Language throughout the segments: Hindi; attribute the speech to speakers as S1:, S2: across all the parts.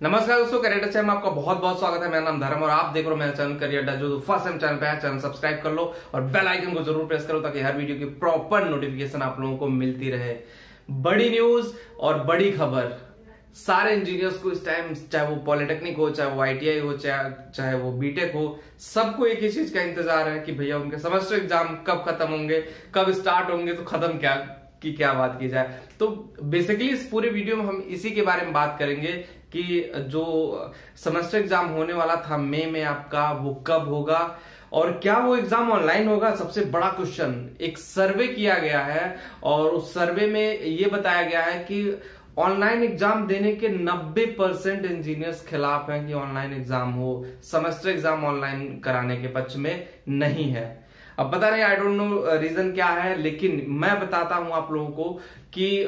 S1: नमस्कार दोस्तों करियर टच में आपका बहुत बहुत स्वागत है। मेरा नाम धर्म और आप देख रहे हो मेरा चैनल करियर टच जो फ़र्स्ट टाइम चैनल पे है, चैनल सब्सक्राइब कर लो और बेल आइकन को ज़रूर प्रेस करो ताकि हर वीडियो की प्रॉपर नोटिफिकेशन आप लोगों को मिलती रहे। बड़ी न्यूज़ और बड़ी खबर। सारे इंजीनियर्स को इस टाइम चाहे वो पॉलिटेक्निक हो, चाहे वो आईटीआई हो, चाहे चाहे वो बीटेक हो, सबको एक ही चीज़ का इंतज़ार है कि भैया उनके सेमेस्टर एग्ज़ाम कब खत्म होंगे, कब स्टार्ट होंगे तो खत्म क्या? की क्या बात की जाए। तो बेसिकली इस पूरे वीडियो में हम इसी के बारे में बात करेंगे कि जो सेमेस्टर एग्ज़ाम होने वाला था मई में आपका, वो कब होगा और क्या वो एग्ज़ाम ऑनलाइन होगा, सबसे बड़ा क्वेश्चन एक सर्वे किया गया है और उस सर्वे में ये बताया गया है कि ऑनलाइन एग्ज़ाम देने के 90 परसेंट इंजीनियर्स खिलाफ हैं कि ऑनलाइन एग्ज़ाम हो। सेमेस्टर एग्ज़ाम ऑनलाइन कराने के पक्ष में नहीं है। अब पता नहीं आई डोंट नो रीजन क्या है, लेकिन मैं बताता हूँ आप लोगों को कि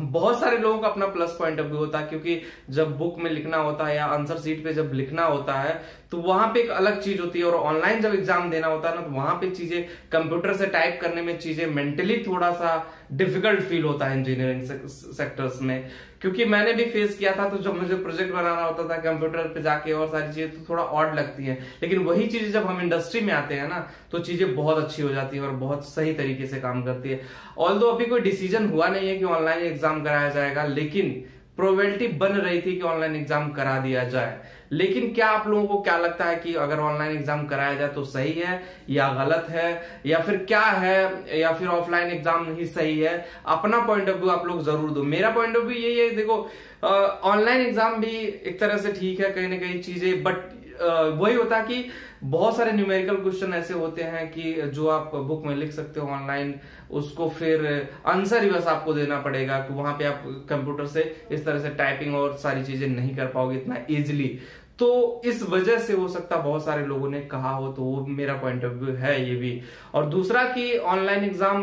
S1: बहुत सारे लोगों का अपना प्लस पॉइंट ऑफ़ व्यू होता है, क्योंकि जब बुक में लिखना होता है या आंसर सीट पे जब लिखना होता है तो वहाँ पे एक अलग चीज़ होती है। और ऑनलाइन जब एग्ज़ाम देना होता है ना तो वहाँ पे चीज़ें कंप्यूटर से टाइप करने में चीज़ें मेंटली थोड़ा सा डिफ़िकल्ट फील होता है इंजीनियरिंग सेक्टर्स में। क्योंकि मैंने भी फेस किया था तो जब मुझे प्रोजेक्ट बनाना होता था कंप्यूटर पे जाके और सारी चीज़ें तो थोड़ा ऑड लगती है। लेकिन वही चीज़ें जब हम इंडस्ट्री में आते हैं ना तो चीज़ें बहुत अच्छी हो जाती है और बहुत सही तरीके से काम करती है। ऑल अभी कोई डिसीज़न हुआ नहीं है कि ऑनलाइन एग्ज़ाम कराया जाएगा, लेकिन प्रोबेबिलिटी बन रही थी कि ऑनलाइन एग्ज़ाम करा दिया जाए। लेकिन क्या आप लोगों को क्या लगता है कि अगर ऑनलाइन एग्ज़ाम कराया जाए तो सही है या गलत है? या फिर क्या है? या फिर ऑफलाइन एग्ज़ाम ही सही है? अपना पॉइंट ऑफ़ व्यू आप लोग ज़रूर दो। मेरा पॉइंट ऑफ़ व्यू यही है, देखो ऑनलाइन एग्ज़ाम भी एक तरह से ठीक है, कहीं ना कहीं चीज़ें बट वही होता है कि बहुत सारे न्यूमेरिकल क्वेश्चन ऐसे होते हैं कि जो आप बुक में लिख सकते हो ऑनलाइन उसको फिर आंसर ही बस आपको देना पड़ेगा कि वहाँ पे आप कंप्यूटर से इस तरह से टाइपिंग और सारी चीज़ें नहीं कर पाओगे इतना इजिली तो इस वजह से हो सकता बहुत सारे लोगों ने कहा हो तो वो मेरा पॉइंट ऑफ़ व्यू है ये भी। और दूसरा कि ऑनलाइन एग्ज़ाम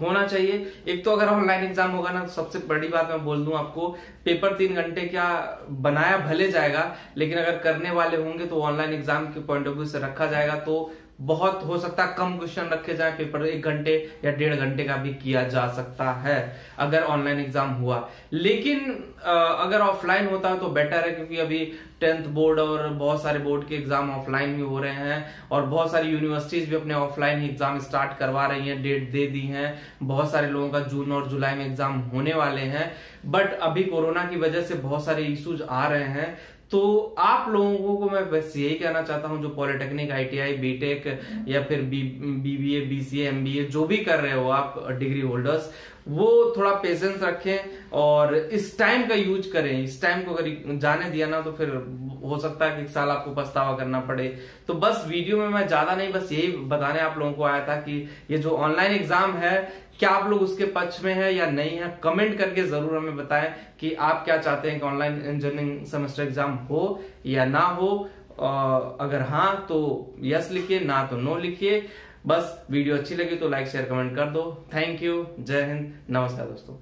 S1: होना चाहिए। एक तो अगर ऑनलाइन एग्ज़ाम होगा ना तो सबसे बड़ी बात मैं बोल दूँ आपको पेपर तीन घंटे क्या बनाया भले जाएगा, लेकिन अगर करने वाले होंगे तो ऑनलाइन एग्ज़ाम के पॉइंट ऑफ़ व्यू से रखा जाएगा तो बहुत हो सकता है कम क्वेश्चन रखे जाए पेपर एक घंटे या डेढ़ घंटे का भी किया जा सकता है, अगर ऑनलाइन एग्ज़ाम हुआ। लेकिन अगर ऑफलाइन होता है तो बेटर है, क्योंकि अभी टेंथ बोर्ड और बहुत सारे बोर्ड के एग्ज़ाम ऑफलाइन भी हो रहे हैं और बहुत सारी यूनिवर्सिटीज भी अपने ऑफलाइन एग्ज़ाम स्टार्ट करवा रही हैं डेट दे दी हैं। बहुत सारे लोगों का जून और जुलाई में एग्ज़ाम होने वाले हैं। बट अभी कोरोना की वजह से बहुत सारे इश्यूज़ आ रहे हैं। तो आप लोगों को मैं बस यही कहना चाहता हूँ, जो पॉलिटेक्निक आईटीआई बीटेक या फिर बीबीए बीसीए एमबीए जो भी कर रहे हो आप डिग्री होल्डर्स वो थोड़ा पेशेंस रखें और इस टाइम का यूज़ करें। इस टाइम को अगर जाने दिया ना तो फिर हो सकता है कि एक साल आपको पछतावा करना पड़े। तो बस वीडियो में मैं ज़्यादा नहीं, बस यही बताने आप लोगों को आया था कि ये जो ऑनलाइन एग्ज़ाम है क्या आप लोग उसके पक्ष में है या नहीं है? कमेंट करके ज़रूर हमें बताएँ कि आप क्या चाहते हैं कि ऑनलाइन इंजीनियरिंग सेमेस्टर एग्ज़ाम हो या ना हो। अगर हाँ तो यस लिखिए, ना तो नो लिखिए। बस वीडियो अच्छी लगी तो लाइक शेयर कमेंट कर दो। थैंक यू जय हिंद. नमस्कार दोस्तों.